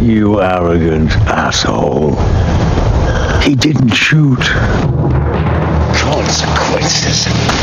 you arrogant asshole. He didn't shoot. Consequences.